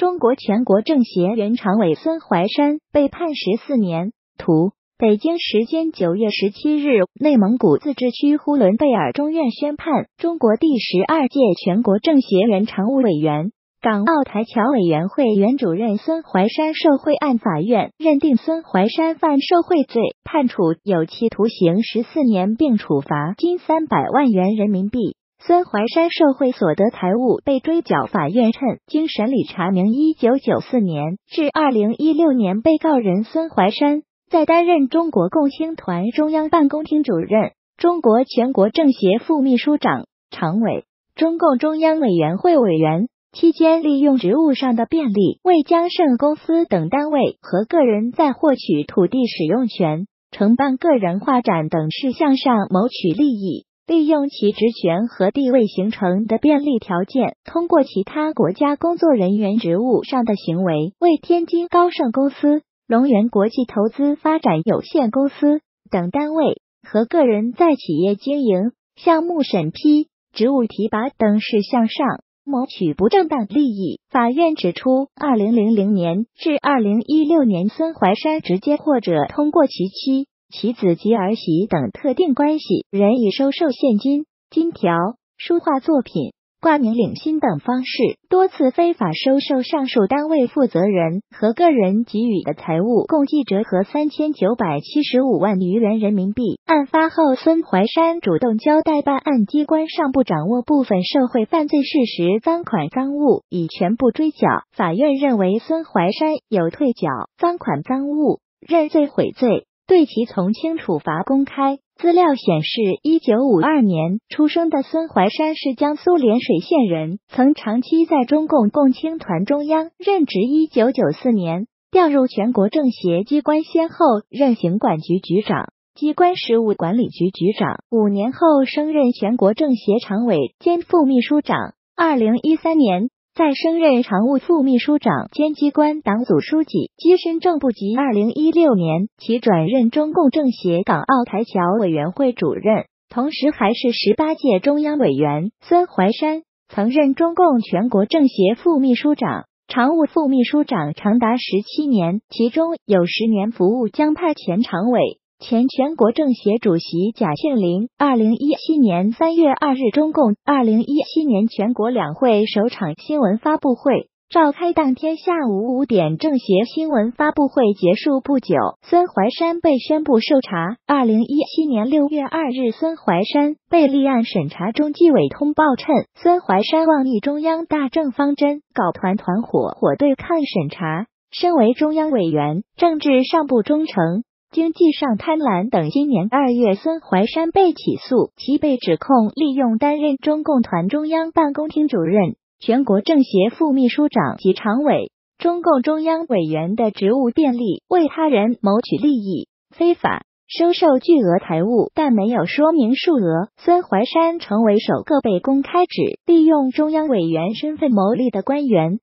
中国全国政协原常委孙怀山被判十四年。图。北京时间九月十七日，内蒙古自治区呼伦贝尔中院宣判，中国第十二届全国政协原常务委员、港澳台侨委员会原主任孙怀山受贿案，法院认定孙怀山犯受贿罪，判处有期徒刑十四年，并处罚金三百万元人民币。孙怀山受贿所得财物被追缴，法院称，经审理查明，一九九四年至二零一六年，被告人孙怀山。在担任中国共青团中央办公厅主任、中国全国政协副秘书长、常委、中共中央委员会委员期间，利用职务上的便利，为江盛公司等单位和个人在获取土地使用权、承办个人画展等事项上谋取利益，利用其职权和地位形成的便利条件，通过其他国家工作人员职务上的行为，为天津高盛公司。龙源国际投资发展有限公司等单位和个人在企业经营、项目审批、职务提拔等事项上谋取不正当利益。法院指出，二零零零年至二零一六年，孙怀山直接或者通过其妻、其子及儿媳等特定关系人，以收受现金、金条、书画作品。挂名领薪等方式，多次非法收受上述单位负责人和个人给予的财物，共计折合三千九百七十五万余元人民币。案发后，孙怀山主动交代办案机关尚不掌握部分受贿犯罪事实，赃款赃物已全部追缴。法院认为孙怀山有退缴赃款赃物、认罪悔罪，对其从轻处罚公开。资料显示，一九五二年出生的孙怀山是江苏涟水县人，曾长期在中共共青团中央任职。一九九四年调入全国政协机关，先后任行管局局长、机关事务管理局局长。五年后升任全国政协常委兼副秘书长。二零一三年。再升任常务副秘书长兼机关党组书记，跻身正部级。二零一六年，其转任中共政协港澳台侨委员会主任，同时还是十八届中央委员。孙怀山曾任中共全国政协副秘书长、常务副秘书长长达十七年，其中有十年服务江派前常委。前全国政协主席贾庆林，二零一七年三月二日，中共二零一七年全国两会首场新闻发布会召开当天下午五点，政协新闻发布会结束不久，孙怀山被宣布受查。二零一七年六月二日，孙怀山被立案审查，中纪委通报称，孙怀山妄议中央大政方针，搞团团伙伙对抗审查。身为中央委员，政治上不忠诚。经济上贪婪等。今年二月，孙怀山被起诉，其被指控利用担任中共团中央办公厅主任、全国政协副秘书长及常委、中共中央委员的职务便利，为他人谋取利益，非法收受巨额财物，但没有说明数额。孙怀山成为首个被公开指利用中央委员身份牟利的官员。